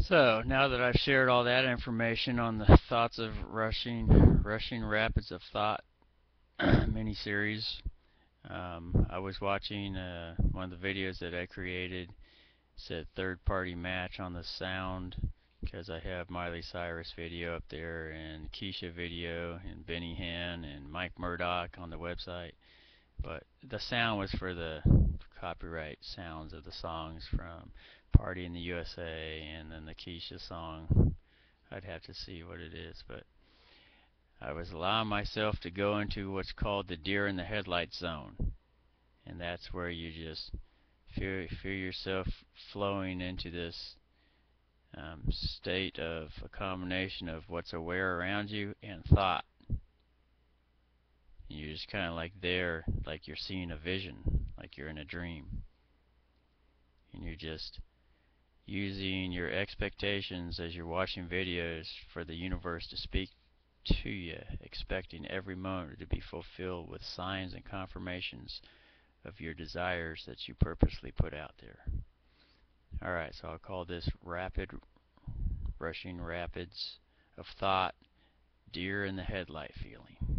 So now that I've shared all that information on the thoughts of rushing, rushing rapids of thought mini-series, um, I was watching uh, one of the videos that I created. Said third-party match on the sound because I have Miley Cyrus video up there and Kesha video and Benny Hinn and Mike Murdock on the website. But the sound was for the copyright sounds of the songs from Party in the USA and then the Kesha song. I'd have to see what it is, but I was allowing myself to go into what's called the deer in the headlight zone. And that's where you just feel, feel yourself flowing into this um, state of a combination of what's aware around you and thought. Just kind of like there, like you're seeing a vision, like you're in a dream. And you're just using your expectations as you're watching videos for the universe to speak to you, expecting every moment to be fulfilled with signs and confirmations of your desires that you purposely put out there. Alright, so I'll call this rapid, rushing rapids of thought, deer in the headlight feeling.